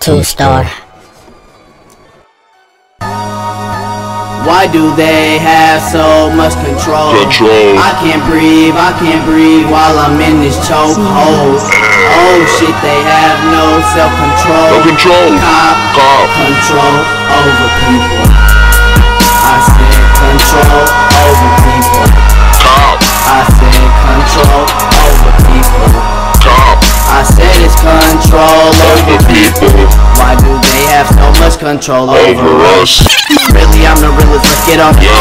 Two star. Why do they have so much control? Control. I can't breathe, I can't breathe while I'm in this chokehold. Oh shit, they have no self-control. No control. Cop, Cop. control over people. I said control over people. Cop. I said control over us? Really, I'm the realest. Let's get on. Yeah.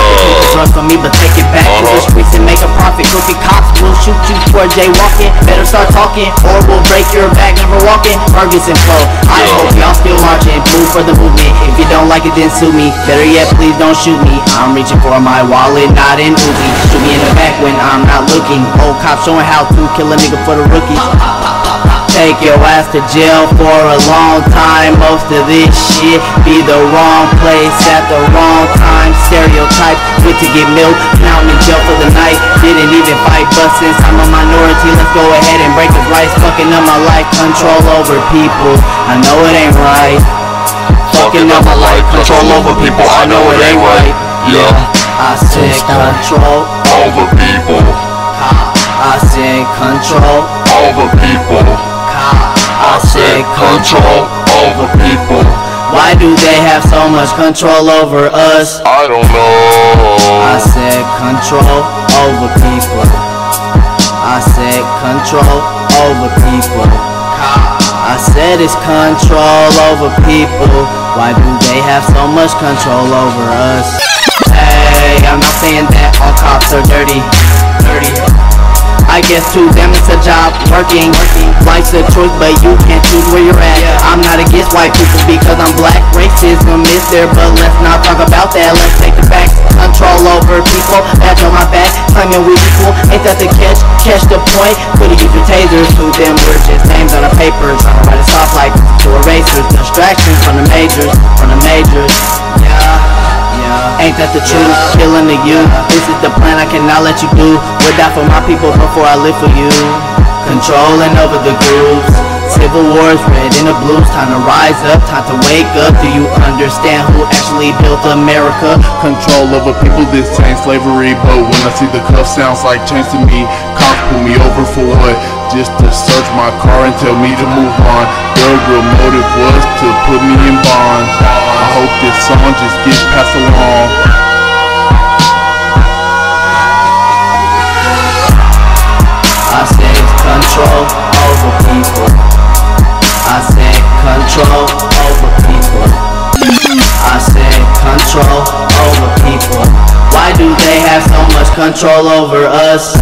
Hard for me, but take it back to the Uh-huh. streets and make a profit. Crooked cops will shoot you for jaywalking. Better start talking, or we'll break your back. Never walking. Ferguson flow. I Yeah. hope y'all still marching. Move for the movement. If you don't like it, then sue me. Better yet, please don't shoot me. I'm reaching for my wallet, not an Uzi. Shoot me in the back when I'm not looking. Old cops showing how to kill a nigga for the rookies. Take your ass to jail for a long time. Most of this shit be the wrong place at the wrong time. Stereotype, good to get milk. Now I'm in jail for the night. Didn't even fight, but since I'm a minority, let's go ahead and break his rights. Fucking up my life, control over people. I know it ain't right. Fucking up my life, control over people. I know it ain't right. Yeah. I said control. Over people. I said control. Over people. I said control. Over people. Why do they have so much control over us? I don't know. I said control over people. I said control over people. I said it's control over people. Why do they have so much control over us? Hey, I'm not saying that all cops are dirty. Dirty. I guess to them it's a job working. Life's a choice, but you can't choose where you're at. I'm not against white people because I'm black. Racism is there, but let's not talk about that. Let's take the facts. Control over people. That's on my back. Claiming we equal. Ain't that the catch? Catch the point. Could've used your tasers. To them, we're just names on a paper. Trying to write us off like to erasers. Distractions from the majors. From the majors. Ain't that the truth? Killing the youth. This is the plan I cannot let you do. Would die for my people before I live for you. Controlling over the groups. Civil wars, red and the blues. Time to rise up, time to wake up. Do you understand who actually built America? Control over people, this ain't slavery But when I see the cuff, sounds like chains to me Cops pull me over for what? Just to search my car and tell me to move on Their real motive was to put me in bonds I hope this song just gets passed along control over people. Why do they have so much control over us?